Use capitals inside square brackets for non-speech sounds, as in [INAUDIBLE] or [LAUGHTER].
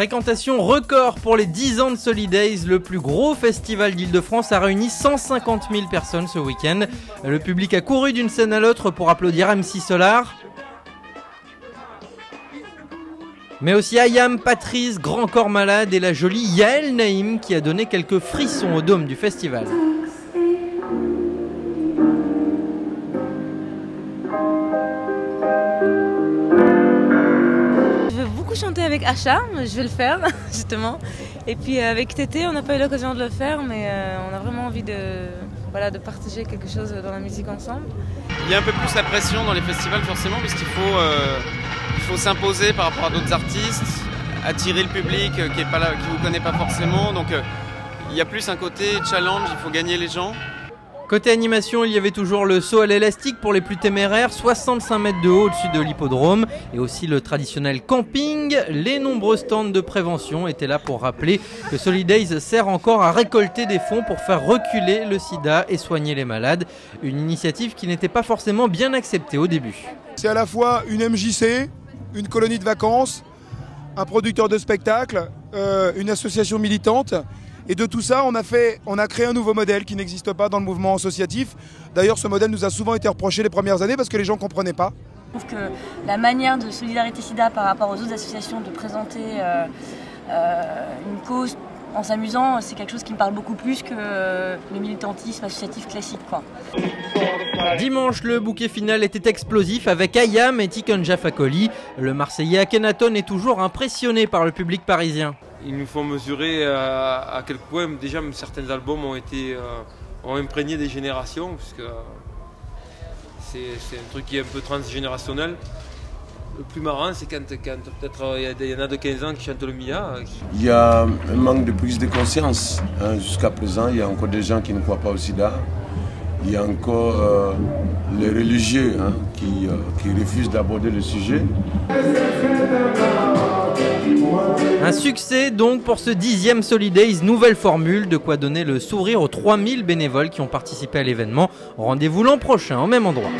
Fréquentation record pour les 10 ans de Solidays, le plus gros festival d'Île-de-France a réuni 150 000 personnes ce week-end. Le public a couru d'une scène à l'autre pour applaudir MC Solar. Mais aussi Ayam, Patrice, Grand Corps Malade et la jolie Yael Naïm qui a donné quelques frissons au dôme du festival. Avec Acha, je vais le faire [LAUGHS] justement. Et puis euh, avec Tété, on n'a pas eu l'occasion de le faire, mais euh, on a vraiment envie de, voilà, de partager quelque chose dans la musique ensemble. Il y a un peu plus la pression dans les festivals forcément, puisqu'il faut, euh, faut s'imposer par rapport à d'autres artistes, attirer le public qui qui vous connaît pas forcément. Donc il y a plus un côté challenge, il faut gagner les gens. Côté animation, il y avait toujours le saut à l'élastique pour les plus téméraires, 65 mètres de haut au-dessus de l'hippodrome, et aussi le traditionnel camping. Les nombreux stands de prévention étaient là pour rappeler que Solidays sert encore à récolter des fonds pour faire reculer le sida et soigner les malades. Une initiative qui n'était pas forcément bien acceptée au début. C'est à la fois une MJC, une colonie de vacances, un producteur de spectacles, euh, une association militante. Et de tout ça, on a, fait, on a créé un nouveau modèle qui n'existe pas dans le mouvement associatif. D'ailleurs, ce modèle nous a souvent été reproché les premières années parce que les gens ne comprenaient pas. Je trouve que la manière de Solidarité SIDA par rapport aux autres associations de présenter euh, euh, une cause en s'amusant, c'est quelque chose qui me parle beaucoup plus que euh, le militantisme associatif classique. Quoi. Dimanche, le bouquet final était explosif avec Ayam et Tikon Jafakoli. Le Marseillais Akhenaton est toujours impressionné par le public parisien. Ils nous font mesurer à, à quel point déjà certains albums ont été euh, ont imprégné des générations, puisque euh, c'est un truc qui est un peu transgénérationnel. Le plus marrant, c'est quand, peut-être euh, il y en a de 15 ans qui chantent le Mia. euh, Il y a un manque de prise de conscience. hein. Jusqu'à présent, il y a encore des gens qui ne croient pas au sida. Il y a encore euh, les religieux hein, qui, euh, qui refusent d'aborder le sujet. Un succès donc pour ce dixième Solidays, nouvelle formule, de quoi donner le sourire aux 3000 bénévoles qui ont participé à l'événement. Rendez-vous l'an prochain au même endroit.